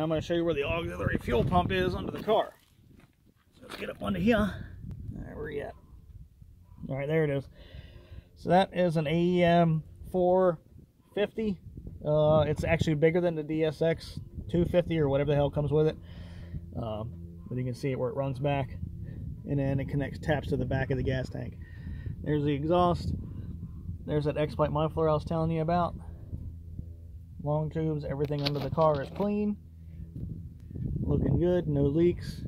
Now I'm going to show you where the auxiliary fuel pump is under the car. So let's get up under here. There, you at? All right, there it is. So that is an AEM 450. Uh, it's actually bigger than the DSX 250 or whatever the hell comes with it. Um, but you can see it where it runs back. And then it connects taps to the back of the gas tank. There's the exhaust. There's that X-Pipe muffler I was telling you about. Long tubes, everything under the car is clean. Looking good, no leaks.